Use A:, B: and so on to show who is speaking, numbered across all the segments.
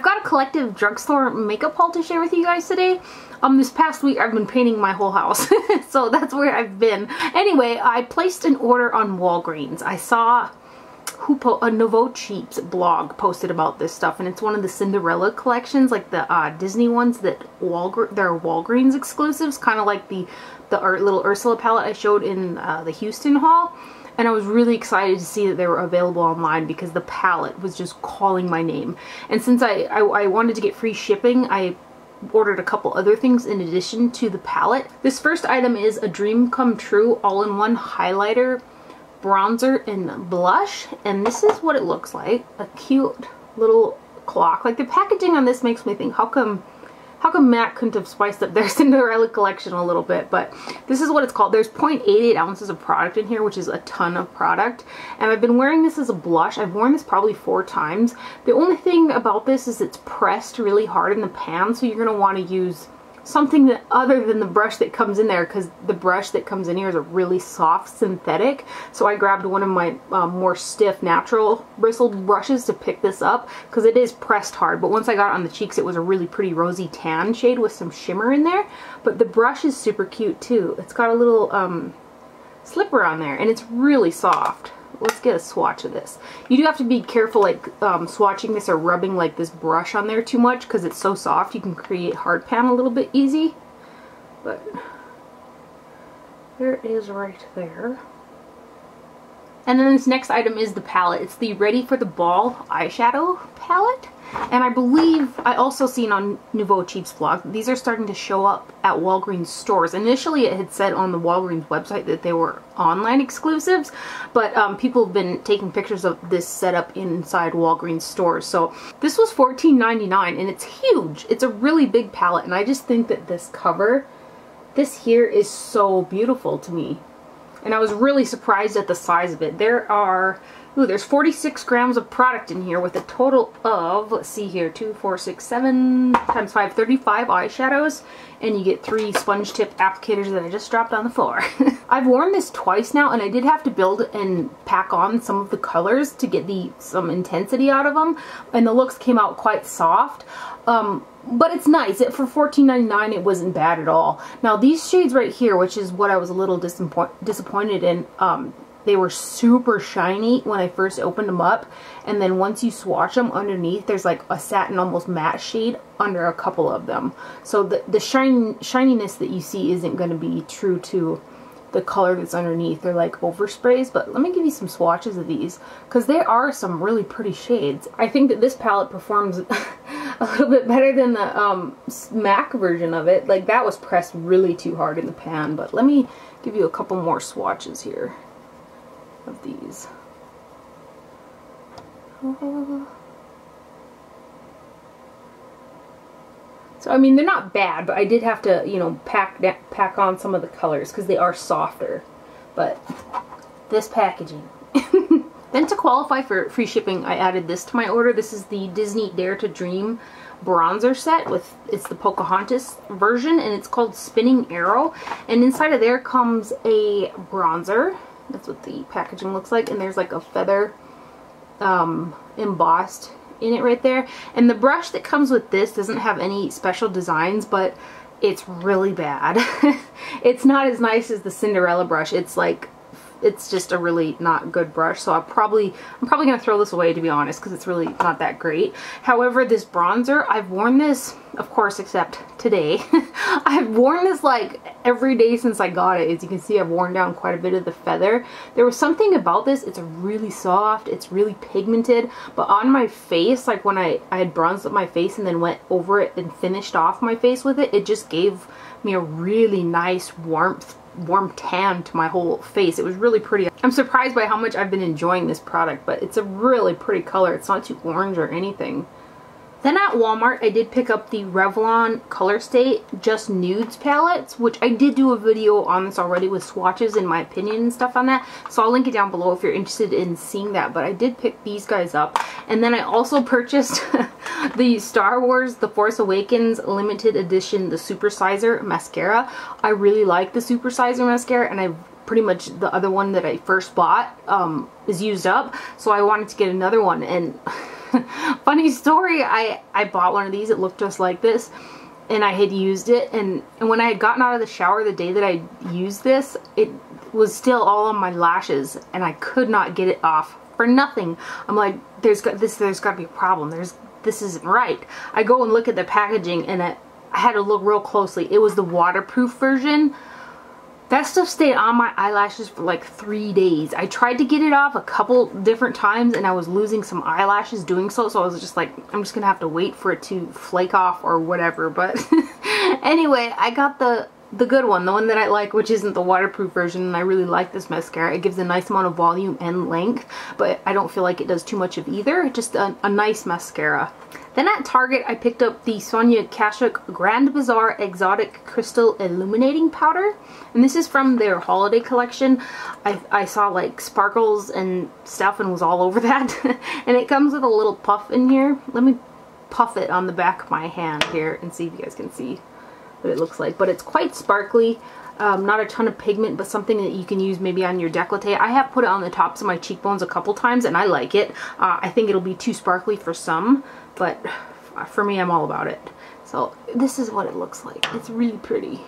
A: I've got a collective drugstore makeup haul to share with you guys today. Um, this past week I've been painting my whole house, so that's where I've been. Anyway, I placed an order on Walgreens. I saw who po a Nouveau Cheap's blog posted about this stuff, and it's one of the Cinderella collections, like the uh, Disney ones that Walgr they're Walgreens exclusives, kind of like the the little Ursula palette I showed in uh, the Houston haul. And I was really excited to see that they were available online because the palette was just calling my name. And since I, I, I wanted to get free shipping, I ordered a couple other things in addition to the palette. This first item is a Dream Come True all-in-one highlighter, bronzer, and blush. And this is what it looks like. A cute little clock. Like the packaging on this makes me think, how come how come MAC couldn't have spiced up their Cinderella collection a little bit? But this is what it's called. There's 0.88 ounces of product in here, which is a ton of product. And I've been wearing this as a blush. I've worn this probably four times. The only thing about this is it's pressed really hard in the pan, so you're going to want to use something that other than the brush that comes in there because the brush that comes in here is a really soft synthetic. So I grabbed one of my um, more stiff natural bristled brushes to pick this up because it is pressed hard. But once I got on the cheeks it was a really pretty rosy tan shade with some shimmer in there. But the brush is super cute too. It's got a little um, slipper on there and it's really soft let's get a swatch of this. You do have to be careful like um, swatching this or rubbing like this brush on there too much because it's so soft you can create hard pan a little bit easy. But there it is right there. And then this next item is the palette. It's the Ready for the Ball eyeshadow palette. And I believe I also seen on Nouveau Cheap's vlog, these are starting to show up at Walgreens stores. Initially it had said on the Walgreens website that they were online exclusives, but um, people have been taking pictures of this setup inside Walgreens stores. So this was $14.99 and it's huge. It's a really big palette and I just think that this cover, this here is so beautiful to me. And I was really surprised at the size of it. There are Ooh, there's 46 grams of product in here with a total of, let's see here, 2, 4, 6, 7 times 5, 35 eyeshadows. And you get three sponge tip applicators that I just dropped on the floor. I've worn this twice now and I did have to build and pack on some of the colors to get the some intensity out of them. And the looks came out quite soft. Um, but it's nice. It, for $14.99 it wasn't bad at all. Now these shades right here, which is what I was a little disappoint disappointed in, um, they were super shiny when I first opened them up. And then once you swatch them underneath, there's like a satin almost matte shade under a couple of them. So the, the shine, shininess that you see isn't going to be true to the color that's underneath. They're like oversprays, but let me give you some swatches of these because there are some really pretty shades. I think that this palette performs a little bit better than the um, MAC version of it. Like that was pressed really too hard in the pan, but let me give you a couple more swatches here of these. So, I mean, they're not bad, but I did have to, you know, pack pack on some of the colors because they are softer. But this packaging. then to qualify for free shipping, I added this to my order. This is the Disney Dare to Dream bronzer set with it's the Pocahontas version and it's called Spinning Arrow and inside of there comes a bronzer that's what the packaging looks like. And there's like a feather um, embossed in it right there. And the brush that comes with this doesn't have any special designs, but it's really bad. it's not as nice as the Cinderella brush. It's like it's just a really not good brush. So I probably, I'm probably going to throw this away to be honest because it's really not that great. However, this bronzer, I've worn this, of course, except today. I've worn this like every day since I got it. As you can see, I've worn down quite a bit of the feather. There was something about this. It's really soft. It's really pigmented. But on my face, like when I, I had bronzed up my face and then went over it and finished off my face with it, it just gave me a really nice warmth warm tan to my whole face. It was really pretty. I'm surprised by how much I've been enjoying this product, but it's a really pretty color. It's not too orange or anything. Then at Walmart, I did pick up the Revlon Color State Just Nudes palettes, which I did do a video on this already with swatches and my opinion and stuff on that. So I'll link it down below if you're interested in seeing that. But I did pick these guys up. And then I also purchased the Star Wars The Force Awakens limited edition, the Supersizer mascara. I really like the Supersizer mascara and I've pretty much the other one that I first bought um, is used up. So I wanted to get another one and funny story, I, I bought one of these. It looked just like this and I had used it and, and when I had gotten out of the shower the day that I used this, it was still all on my lashes and I could not get it off for nothing. I'm like, there's got this, there's got to be a problem. There's, this isn't right. I go and look at the packaging and I, I had to look real closely. It was the waterproof version. That stuff stayed on my eyelashes for like three days. I tried to get it off a couple different times and I was losing some eyelashes doing so. So I was just like, I'm just going to have to wait for it to flake off or whatever. But anyway, I got the the good one, the one that I like, which isn't the waterproof version, and I really like this mascara. It gives a nice amount of volume and length, but I don't feel like it does too much of either. Just a, a nice mascara. Then at Target, I picked up the Sonia Kashuk Grand Bazaar Exotic Crystal Illuminating Powder. And this is from their holiday collection. I, I saw like sparkles and stuff and was all over that. and it comes with a little puff in here. Let me puff it on the back of my hand here and see if you guys can see what it looks like. But it's quite sparkly. Um, not a ton of pigment, but something that you can use maybe on your décolleté. I have put it on the tops of my cheekbones a couple times, and I like it. Uh, I think it'll be too sparkly for some, but for me, I'm all about it. So this is what it looks like. It's really pretty.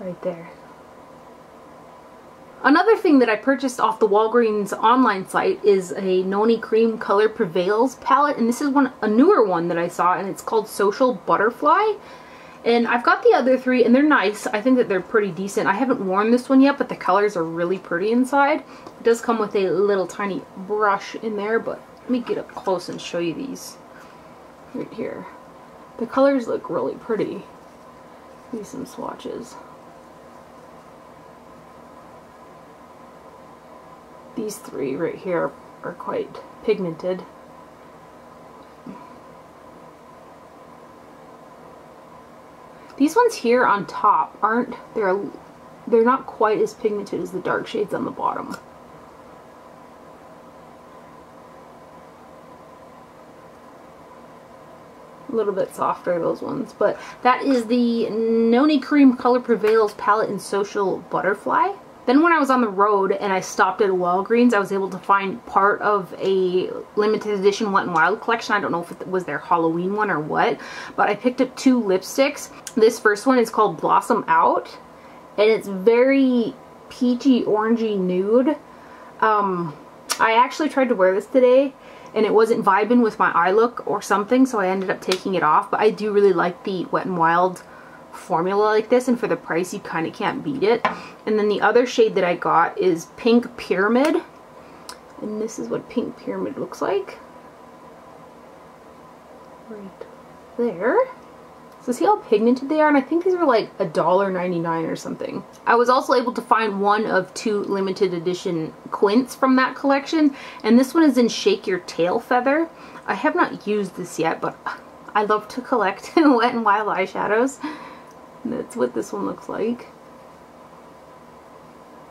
A: Right there. Another thing that I purchased off the Walgreens online site is a Nonie Creme Color Prevails palette. And this is one a newer one that I saw and it's called Social Butterfly. And I've got the other three and they're nice. I think that they're pretty decent. I haven't worn this one yet, but the colors are really pretty inside. It does come with a little tiny brush in there, but let me get up close and show you these right here. The colors look really pretty. These some swatches. These three right here are quite pigmented. These ones here on top aren't, they're, they're not quite as pigmented as the dark shades on the bottom. a little bit softer those ones but that is the Nonie Creme Color Prevails palette in Social Butterfly then when I was on the road and I stopped at Walgreens, I was able to find part of a limited edition Wet n Wild collection. I don't know if it was their Halloween one or what, but I picked up two lipsticks. This first one is called Blossom Out, and it's very peachy orangey nude. Um, I actually tried to wear this today and it wasn't vibing with my eye look or something, so I ended up taking it off, but I do really like the Wet n Wild formula like this and for the price you kind of can't beat it. And then the other shade that I got is Pink Pyramid. And this is what Pink Pyramid looks like. Right there. So see how pigmented they are? And I think these were like a dollar ninety-nine or something. I was also able to find one of two limited edition quints from that collection. And this one is in Shake Your Tail Feather. I have not used this yet, but I love to collect Wet n Wild eyeshadows. That's what this one looks like.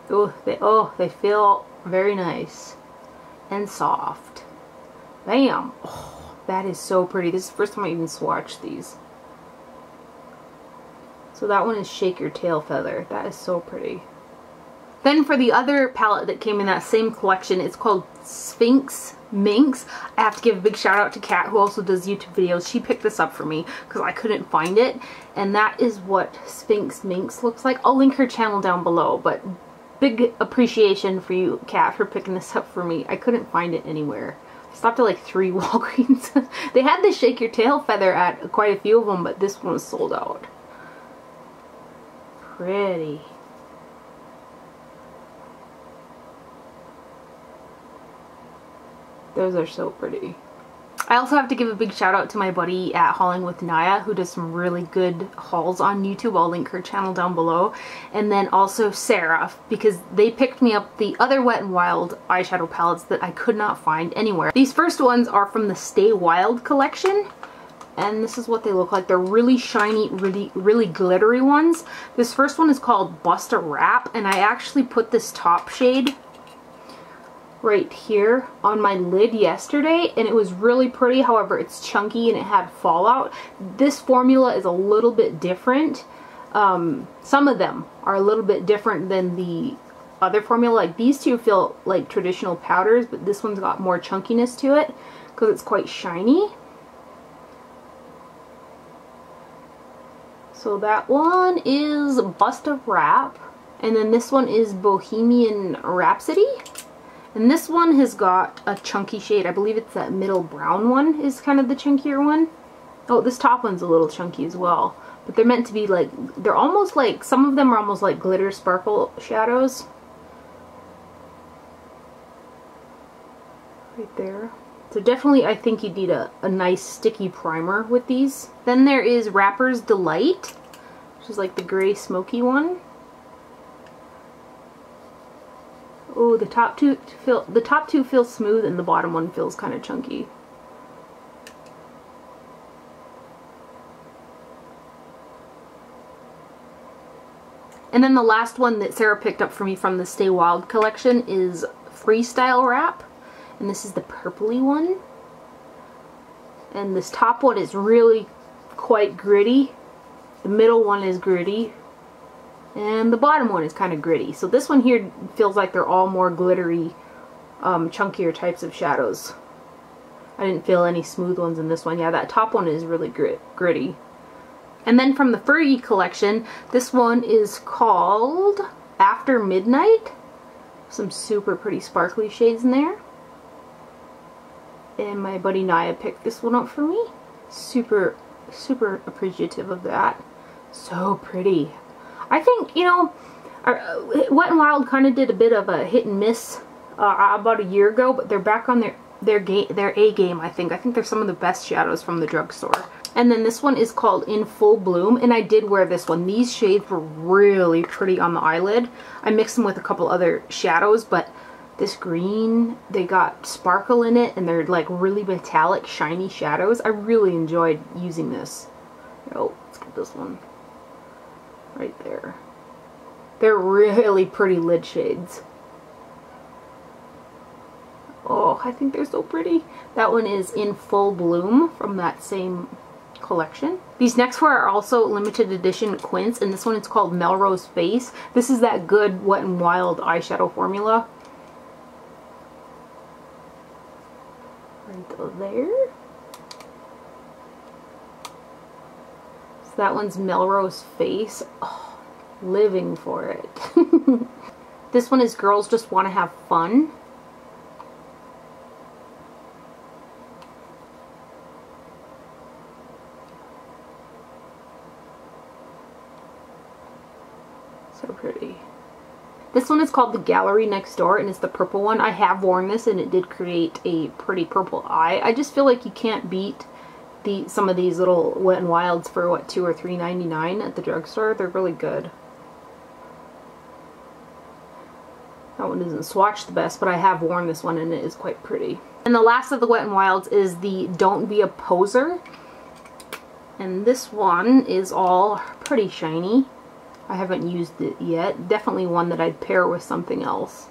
A: Oh, they, oh, they feel very nice and soft. Bam! Oh, that is so pretty. This is the first time I even swatched these. So that one is Shake Your Tail Feather. That is so pretty. Then for the other palette that came in that same collection, it's called Sphinx Minx. I have to give a big shout out to Cat who also does YouTube videos. She picked this up for me because I couldn't find it. And that is what Sphinx Minx looks like. I'll link her channel down below, but big appreciation for you, Cat, for picking this up for me. I couldn't find it anywhere. I stopped at like three Walgreens. they had the Shake Your Tail feather at quite a few of them, but this one was sold out. Pretty. Those are so pretty. I also have to give a big shout out to my buddy at Hauling with Niya who does some really good hauls on YouTube. I'll link her channel down below. And then also Sarah because they picked me up the other Wet n Wild eyeshadow palettes that I could not find anywhere. These first ones are from the Stay Wild collection and this is what they look like. They're really shiny, really, really glittery ones. This first one is called Bust a Wrap and I actually put this top shade right here on my lid yesterday and it was really pretty however it's chunky and it had fallout this formula is a little bit different um, some of them are a little bit different than the other formula. Like these two feel like traditional powders, but this one's got more chunkiness to it because it's quite shiny. So that one is Bust of Wrap. And then this one is Bohemian Rhapsody. And this one has got a chunky shade. I believe it's that middle brown one is kind of the chunkier one. Oh, this top one's a little chunky as well. But they're meant to be like, they're almost like, some of them are almost like glitter sparkle shadows. Right there. So definitely I think you need a, a nice sticky primer with these. Then there is Rapper's Delight, which is like the gray smoky one. The top two feel the top two feel smooth and the bottom one feels kind of chunky. And then the last one that Sarah picked up for me from the Stay Wild collection is Freestyle Wrap. And this is the purpley one. And this top one is really quite gritty. The middle one is gritty. And the bottom one is kind of gritty. So this one here feels like they're all more glittery, um, chunkier types of shadows. I didn't feel any smooth ones in this one. Yeah, that top one is really grit gritty. And then from the Fergie collection, this one is called After Midnight. Some super pretty sparkly shades in there. And my buddy Niya picked this one up for me. Super, super appreciative of that. So pretty. I think, you know, our, uh, Wet n Wild kind of did a bit of a hit and miss uh, about a year ago, but they're back on their their game, their A game. I think. I think they're some of the best shadows from the drugstore. And then this one is called In Full Bloom, and I did wear this one. These shades were really pretty on the eyelid. I mixed them with a couple other shadows, but this green, they got sparkle in it, and they're like really metallic, shiny shadows. I really enjoyed using this. Oh, let's get this one right there. They're really pretty lid shades. Oh, I think they're so pretty. That one is in full bloom from that same collection. These next four are also limited edition quints, and this one is called Melrose Face. This is that good Wet n Wild eyeshadow formula. Right there. So that one's Melrose Face. Oh, living for it. this one is Girls Just Want to Have Fun. So pretty. This one is called the Gallery Next Door and it's the purple one. I have worn this and it did create a pretty purple eye. I just feel like you can't beat the some of these little Wet n Wilds for what two or three ninety nine at the drugstore. They're really good. That one doesn't swatch the best, but I have worn this one and it is quite pretty. And the last of the Wet n Wilds is the Don't Be a Poser. And this one is all pretty shiny. I haven't used it yet. Definitely one that I'd pair with something else.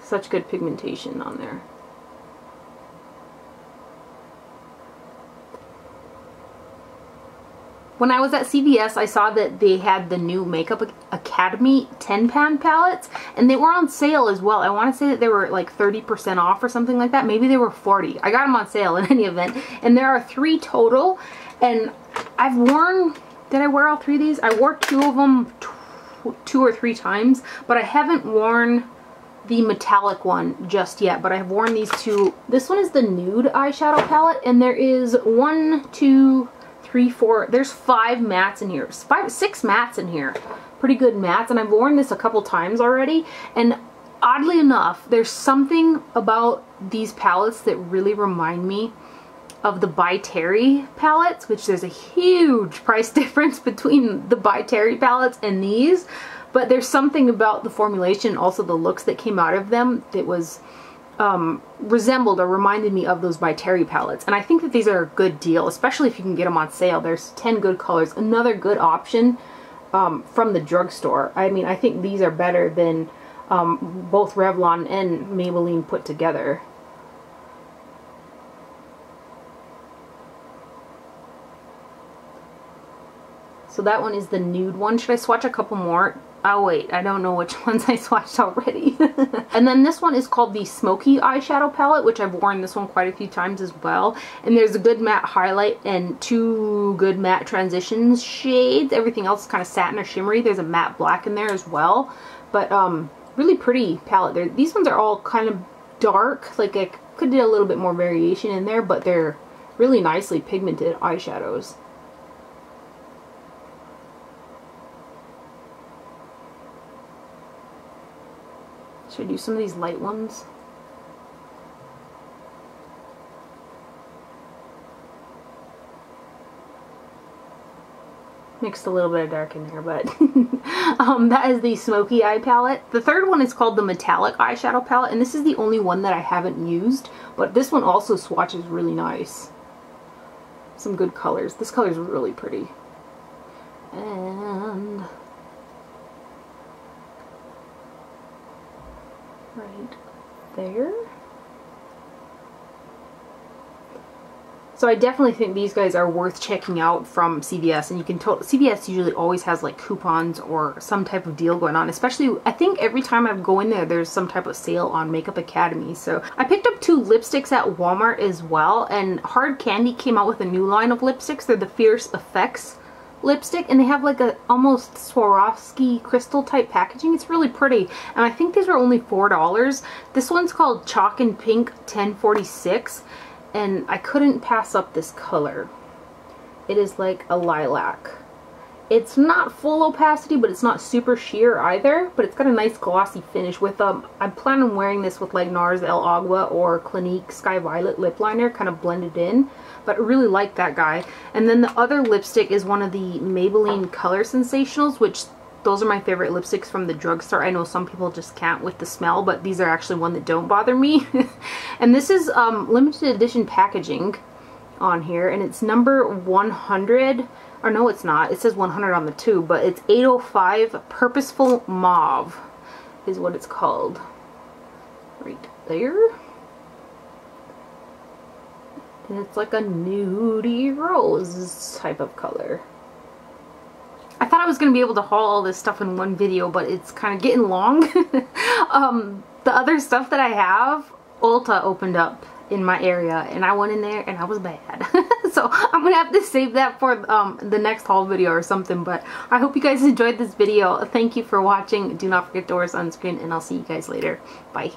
A: Such good pigmentation on there. When I was at CVS, I saw that they had the new Makeup Academy 10 pan palettes, and they were on sale as well. I want to say that they were like 30% off or something like that. Maybe they were 40. I got them on sale in any event, and there are three total, and I've worn, did I wear all three of these? I wore two of them two or three times, but I haven't worn the metallic one just yet, but I've worn these two. This one is the nude eyeshadow palette, and there is one, two, three, four, there's five mats in here. Five, six mats in here. Pretty good mats. and I've worn this a couple times already, and oddly enough, there's something about these palettes that really remind me of the By Terry palettes, which there's a huge price difference between the By Terry palettes and these, but there's something about the formulation, also the looks that came out of them that was um, resembled or reminded me of those by Terry palettes. And I think that these are a good deal, especially if you can get them on sale. There's 10 good colors. Another good option um, from the drugstore. I mean, I think these are better than um, both Revlon and Maybelline put together. So that one is the nude one. Should I swatch a couple more? Oh wait, I don't know which ones I swatched already. and then this one is called the Smoky Eyeshadow Palette, which I've worn this one quite a few times as well. And there's a good matte highlight and two good matte transitions shades. Everything else is kind of satin or shimmery. There's a matte black in there as well. But um, really pretty palette. They're, these ones are all kind of dark. Like I could do a little bit more variation in there, but they're really nicely pigmented eyeshadows. Should I do some of these light ones? Mixed a little bit of dark in there, but um, that is the Smoky Eye palette. The third one is called the Metallic Eyeshadow Palette, and this is the only one that I haven't used, but this one also swatches really nice. Some good colors. This color is really pretty. And there. So I definitely think these guys are worth checking out from CVS and you can tell CVS usually always has like coupons or some type of deal going on especially I think every time I go in there there's some type of sale on Makeup Academy. So I picked up two lipsticks at Walmart as well and Hard Candy came out with a new line of lipsticks. They're the Fierce Effects lipstick and they have like a almost Swarovski crystal type packaging. It's really pretty and I think these were only $4. This one's called Chalk and Pink 1046 and I couldn't pass up this color. It is like a lilac. It's not full opacity, but it's not super sheer either, but it's got a nice glossy finish with, um, I plan on wearing this with like NARS El Agua or Clinique Sky Violet lip liner, kind of blended in but I really like that guy. And then the other lipstick is one of the Maybelline Color Sensationals, which those are my favorite lipsticks from the drugstore. I know some people just can't with the smell, but these are actually one that don't bother me. and this is um, limited edition packaging on here, and it's number 100. Or no, it's not. It says 100 on the tube, but it's 805 Purposeful Mauve is what it's called. Right there. And it's like a nudie rose type of color. I thought I was to be able to haul all this stuff in one video, but it's kind of getting long. um, the other stuff that I have, Ulta opened up in my area and I went in there and I was bad. so I'm gonna have to save that for um, the next haul video or something but I hope you guys enjoyed this video. Thank you for watching. Do not forget to wear sunscreen and I'll see you guys later. Bye.